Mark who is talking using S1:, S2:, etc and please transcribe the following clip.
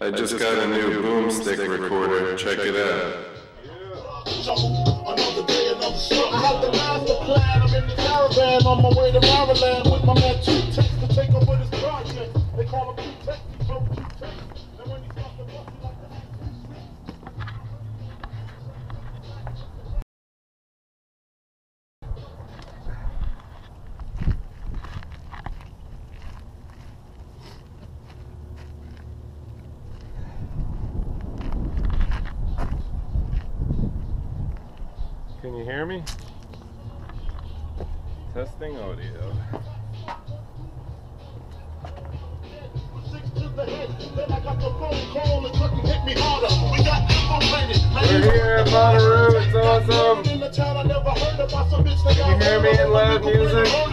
S1: I just got a new boomstick recorder. Check it out.
S2: Another day, another. I have the master plan. I'm in the caravan on my way to Maryland with my man
S1: Can you hear me? Testing audio. We're here at Bonnaroo. It's awesome. Can you hear me in loud music?